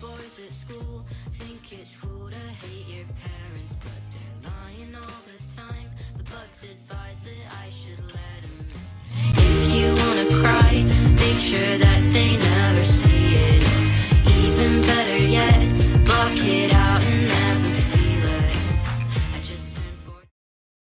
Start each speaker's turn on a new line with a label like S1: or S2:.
S1: boys at school think it's cool to hate your parents, but they're lying all the time. The bugs advise that I